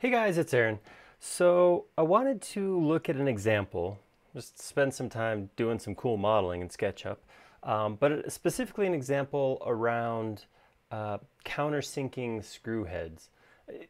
Hey guys, it's Aaron. So I wanted to look at an example, just spend some time doing some cool modeling in SketchUp, um, but specifically an example around uh, countersinking screw heads.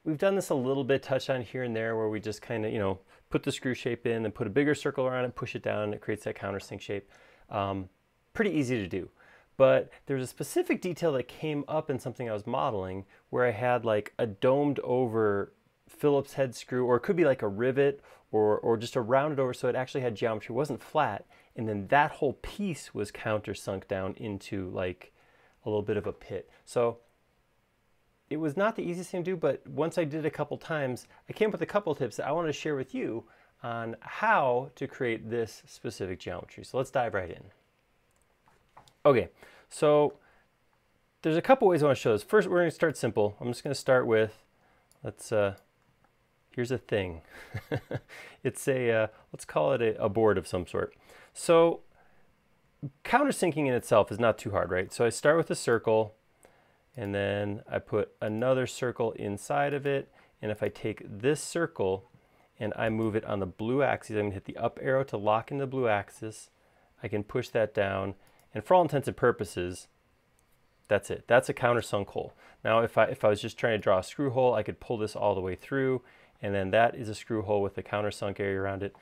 We've done this a little bit, touch on here and there, where we just kind of, you know, put the screw shape in and put a bigger circle around it, push it down, and it creates that countersink shape. Um, pretty easy to do. But there's a specific detail that came up in something I was modeling where I had like a domed over Phillips head screw, or it could be like a rivet or, or just a rounded over so it actually had geometry, it wasn't flat. And then that whole piece was countersunk down into like a little bit of a pit. So it was not the easiest thing to do, but once I did a couple times, I came up with a couple tips that I wanted to share with you on how to create this specific geometry. So let's dive right in. Okay, so there's a couple ways I want to show this. First, we're going to start simple. I'm just going to start with, let's, uh, here's a thing. it's a, uh, let's call it a, a board of some sort. So countersinking in itself is not too hard, right? So I start with a circle, and then I put another circle inside of it. And if I take this circle and I move it on the blue axis, I'm gonna hit the up arrow to lock in the blue axis. I can push that down. And for all intents and purposes, that's it. That's a countersunk hole. Now, if I, if I was just trying to draw a screw hole, I could pull this all the way through. And then that is a screw hole with a countersunk area around it.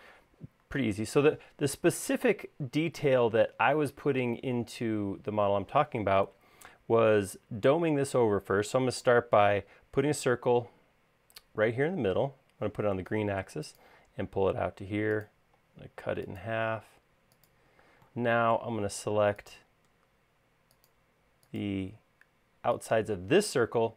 Pretty easy. So the, the specific detail that I was putting into the model I'm talking about was doming this over first. So I'm going to start by putting a circle right here in the middle. I'm going to put it on the green axis and pull it out to here. I'm to cut it in half. Now I'm going to select the outsides of this circle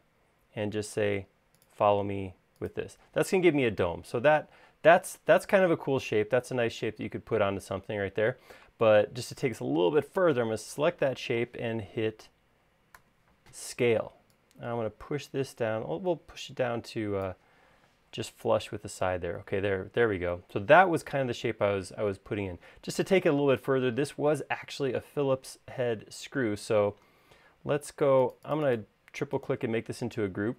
and just say follow me with this. That's to give me a dome. So that that's that's kind of a cool shape. That's a nice shape that you could put onto something right there. But just to take us a little bit further, I'm to select that shape and hit scale. I'm to push this down. We'll push it down to uh, just flush with the side there. Okay, there, there we go. So that was kind of the shape I was, I was putting in. Just to take it a little bit further, this was actually a Phillips head screw. So let's go, I'm to triple click and make this into a group.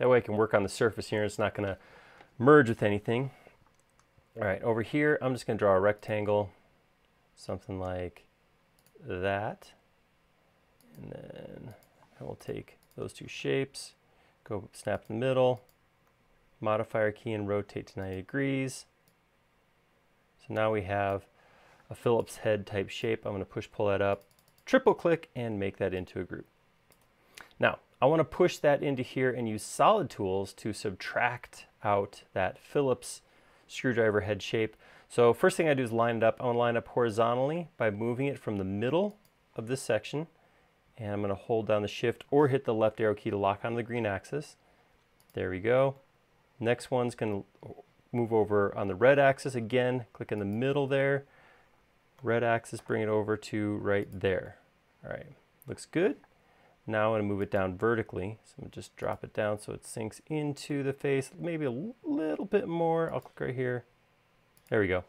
That way I can work on the surface here. It's not going to merge with anything. All right, over here, I'm just going to draw a rectangle, something like that. And then I will take those two shapes, go snap in the middle, modifier key and rotate to 90 degrees. So now we have a Phillips head type shape. I'm going to push pull that up, triple click and make that into a group. Now I want to push that into here and use solid tools to subtract out that Phillips screwdriver head shape. So first thing I do is line it up. I want to line up horizontally by moving it from the middle of this section and I'm going to hold down the shift or hit the left arrow key to lock on the green axis. There we go. Next one's going to move over on the red axis again, click in the middle there. Red axis, bring it over to right there. All right, looks good. Now I'm going to move it down vertically. So I'm going to just drop it down so it sinks into the face, maybe a little bit more. I'll click right here. There we go.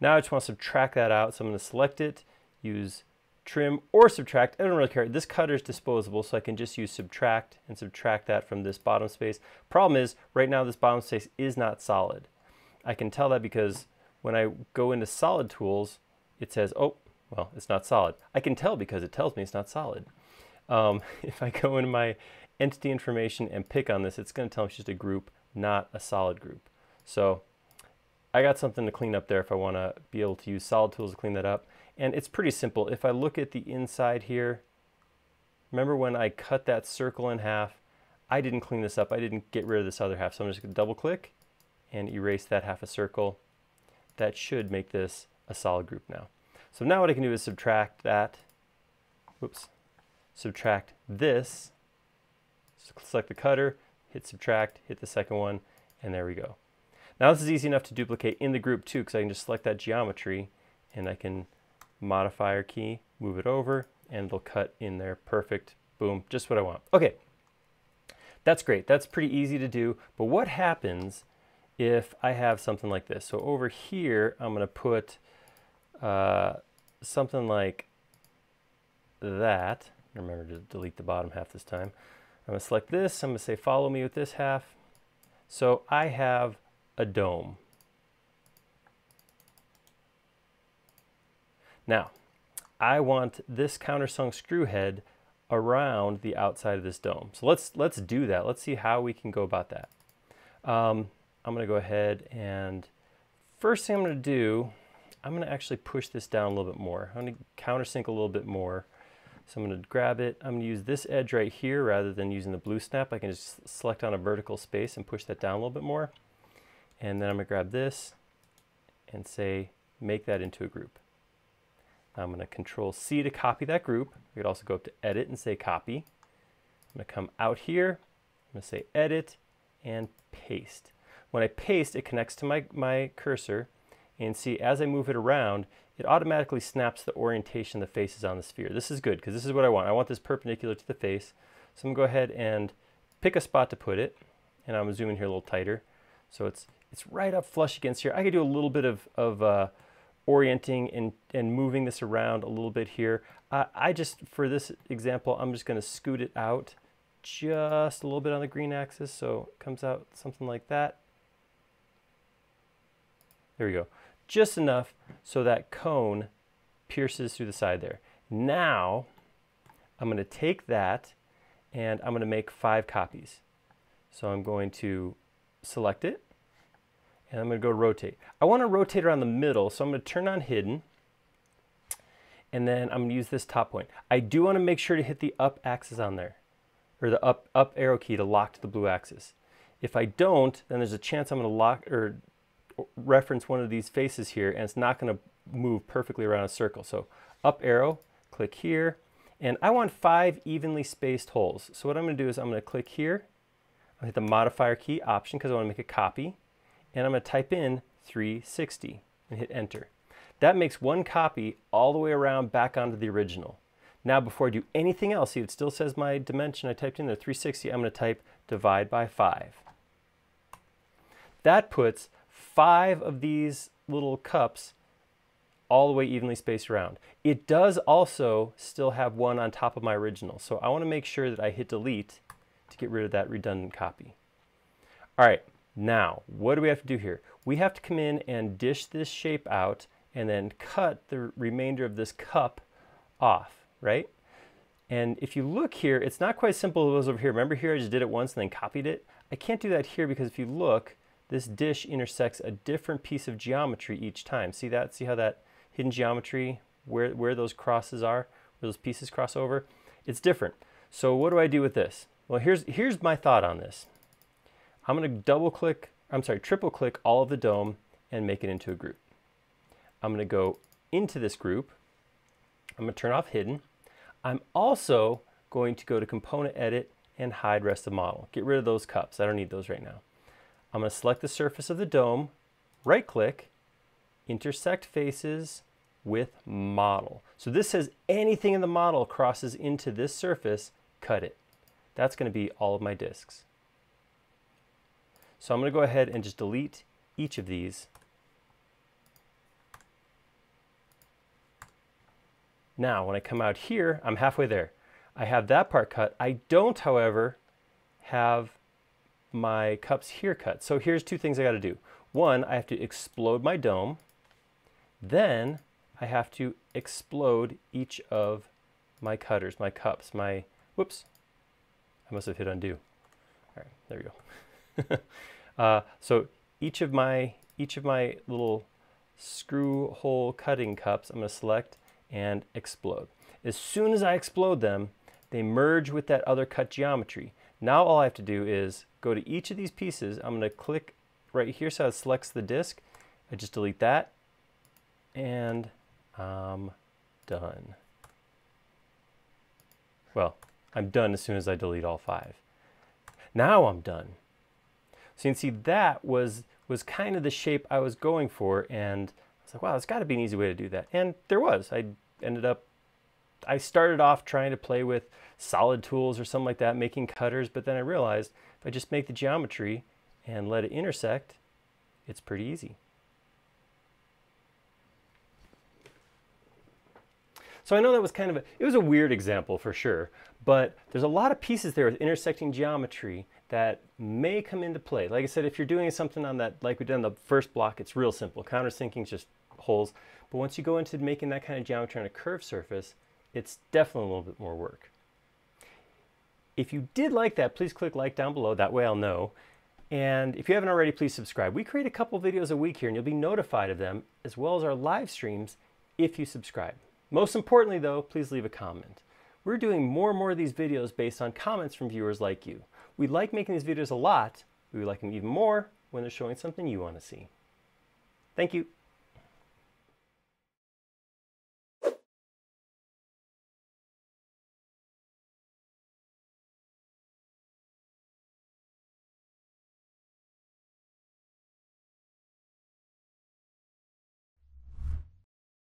Now I just want to subtract that out. So I'm going to select it, use trim, or subtract. I don't really care. This cutter is disposable, so I can just use subtract and subtract that from this bottom space. Problem is, right now this bottom space is not solid. I can tell that because when I go into solid tools, it says, oh, well, it's not solid. I can tell because it tells me it's not solid. Um, if I go into my entity information and pick on this, it's going to tell me it's just a group, not a solid group. So I got something to clean up there if I want to be able to use solid tools to clean that up. And it's pretty simple. If I look at the inside here, remember when I cut that circle in half, I didn't clean this up. I didn't get rid of this other half. So I'm just going to double click and erase that half a circle. That should make this a solid group now. So now what I can do is subtract that, whoops, subtract this, select the cutter, hit subtract, hit the second one, and there we go. Now this is easy enough to duplicate in the group too because I can just select that geometry and I can modifier key, move it over, and it'll cut in there. Perfect. Boom. Just what I want. Okay. That's great. That's pretty easy to do. But what happens if I have something like this? So over here, I'm going to put uh, something like that. Remember to delete the bottom half this time. I'm to select this. I'm to say follow me with this half. So I have a dome. Now, I want this countersunk screw head around the outside of this dome. So let's, let's do that. Let's see how we can go about that. Um, I'm to go ahead and first thing I'm to do, I'm to actually push this down a little bit more. I'm to countersink a little bit more. So I'm going to grab it. I'm going to use this edge right here rather than using the blue snap. I can just select on a vertical space and push that down a little bit more. And then I'm going to grab this and say, make that into a group. I'm going to control C to copy that group. We could also go up to edit and say copy. I'm going to come out here. I'm going to say edit and paste. When I paste, it connects to my, my cursor and see as I move it around, it automatically snaps the orientation the face is on the sphere. This is good because this is what I want. I want this perpendicular to the face. So I'm going to go ahead and pick a spot to put it. And I'm going to zoom in here a little tighter. So it's, it's right up flush against here. I could do a little bit of, of uh, orienting and, and moving this around a little bit here. Uh, I just, for this example, I'm just going to scoot it out just a little bit on the green axis. So it comes out something like that. There we go. Just enough so that cone pierces through the side there. Now, I'm going to take that and I'm going to make five copies. So I'm going to select it and I'm going to go rotate. I want to rotate around the middle, so I'm going to turn on hidden and then I'm going to use this top point. I do want to make sure to hit the up axis on there or the up, up arrow key to lock to the blue axis. If I don't, then there's a chance I'm going to lock or reference one of these faces here and it's not going to move perfectly around a circle. So up arrow, click here, and I want five evenly spaced holes. So what I'm going to do is I'm going to click here, I'll hit the modifier key option because I want to make a copy, and I'm going to type in 360 and hit enter. That makes one copy all the way around back onto the original. Now before I do anything else, see it still says my dimension I typed in there, 360, I'm going to type divide by 5. That puts five of these little cups all the way evenly spaced around. It does also still have one on top of my original, so I want to make sure that I hit delete to get rid of that redundant copy. All right, now what do we have to do here? We have to come in and dish this shape out and then cut the remainder of this cup off, right? And if you look here, it's not quite simple as over here. Remember here I just did it once and then copied it? I can't do that here because if you look, this dish intersects a different piece of geometry each time. See that? See how that hidden geometry, where, where those crosses are, where those pieces cross over? It's different. So what do I do with this? Well, here's, here's my thought on this. I'm going to double click, I'm sorry, triple click all of the dome and make it into a group. I'm going to go into this group. I'm going to turn off hidden. I'm also going to go to component edit and hide rest of model. Get rid of those cups. I don't need those right now. I'm going to select the surface of the dome, right click, intersect faces with model. So this says anything in the model crosses into this surface, cut it. That's going to be all of my discs. So I'm going to go ahead and just delete each of these. Now, when I come out here, I'm halfway there. I have that part cut. I don't, however, have my cups here cut. So here's two things I got to do. One, I have to explode my dome. Then I have to explode each of my cutters, my cups, my, whoops, I must have hit undo. All right, there we go. uh, so each of my, each of my little screw hole cutting cups, I'm gonna select and explode. As soon as I explode them, they merge with that other cut geometry. Now all I have to do is go to each of these pieces. I'm going to click right here so it selects the disk. I just delete that and I'm done. Well, I'm done as soon as I delete all five. Now I'm done. So you can see that was, was kind of the shape I was going for and I was like, wow, there's got to be an easy way to do that. And there was. I ended up I started off trying to play with solid tools or something like that, making cutters, but then I realized if I just make the geometry and let it intersect, it's pretty easy. So I know that was kind of a, it was a weird example for sure, but there's a lot of pieces there with intersecting geometry that may come into play. Like I said, if you're doing something on that, like we did on the first block, it's real simple. Countersinking is just holes. But once you go into making that kind of geometry on a curved surface, it's definitely a little bit more work. If you did like that, please click like down below. That way I'll know. And if you haven't already, please subscribe. We create a couple videos a week here and you'll be notified of them as well as our live streams if you subscribe. Most importantly though, please leave a comment. We're doing more and more of these videos based on comments from viewers like you. We like making these videos a lot. We like them even more when they're showing something you want to see. Thank you.